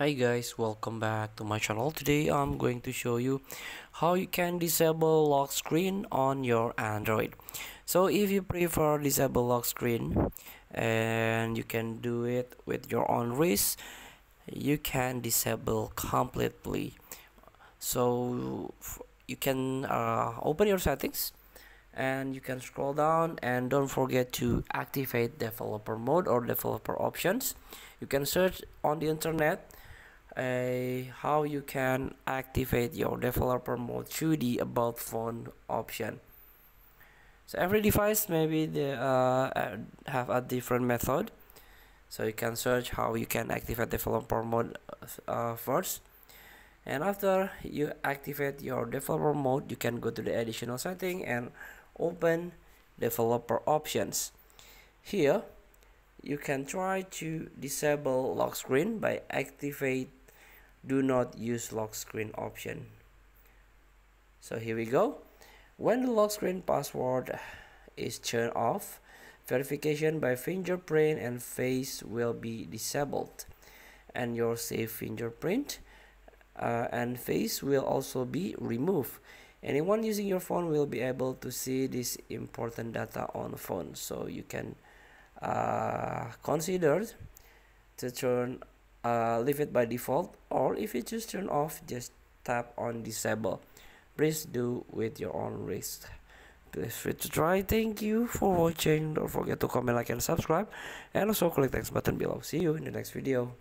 Hi guys, welcome back to my channel. Today I'm going to show you how you can disable lock screen on your Android. So if you prefer disable lock screen and you can do it with your own risk, you can disable completely. So you can uh, open your settings and you can scroll down and don't forget to activate developer mode or developer options you can search on the internet uh, how you can activate your developer mode through the about phone option. So every device maybe they uh, have a different method. So you can search how you can activate developer mode uh, first. And after you activate your developer mode you can go to the additional setting and open developer options. Here you can try to disable lock screen by activate do not use lock screen option. So here we go. When the lock screen password is turned off verification by fingerprint and face will be disabled and your safe fingerprint uh, and face will also be removed. Anyone using your phone will be able to see this important data on phone. So you can uh, consider to turn uh, leave it by default or if you just turn off just tap on disable. Please do with your own risk. Please free to try. Thank you for watching. Don't forget to comment like and subscribe. And also click the next button below. See you in the next video